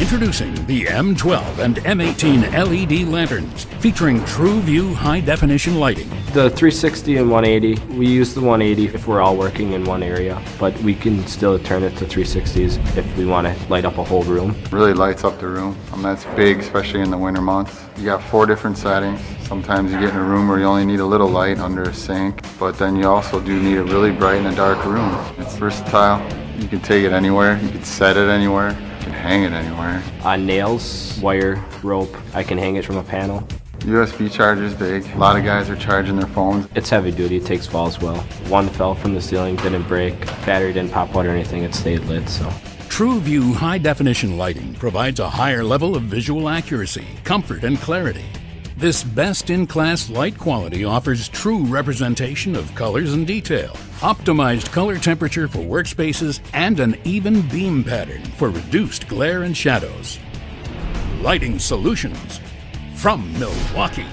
Introducing the M12 and M18 LED lanterns featuring True View high definition lighting. The 360 and 180, we use the 180 if we're all working in one area, but we can still turn it to 360s if we want to light up a whole room. Really lights up the room. Um, that's big, especially in the winter months. You got four different settings. Sometimes you get in a room where you only need a little light under a sink, but then you also do need it really bright in a dark room. It's versatile. You can take it anywhere. You can set it anywhere. You can hang it anywhere. On nails, wire, rope, I can hang it from a panel. USB charger's big. A lot of guys are charging their phones. It's heavy duty, it takes falls well. One fell from the ceiling, didn't break, battery didn't pop out or anything, it stayed lit, so. TrueView high definition lighting provides a higher level of visual accuracy, comfort, and clarity. This best in class light quality offers true representation of colors and detail, optimized color temperature for workspaces, and an even beam pattern for reduced glare and shadows. Lighting Solutions from Milwaukee.